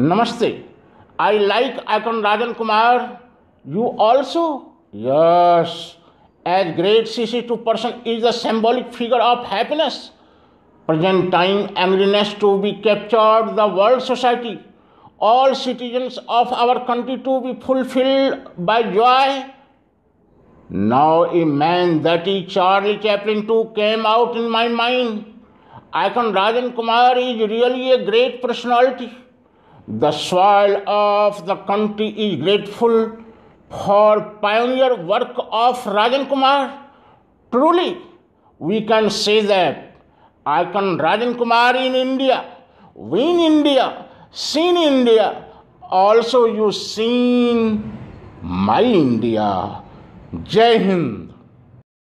नमस्ते I like icon Rajan Kumar you also yes as great see see to person is the symbolic figure of happiness present time angriness to be captured the world society all citizens of our country to be fulfilled by joy now a man that is Charlie Chaplin to came out in my mind icon Rajan Kumar is really a great personality The soil of the country is grateful for pioneer work of Rajan Kumar. Truly, we can say that icon Rajan Kumar in India, win India, seen India, also you seen my India. Jai Hind.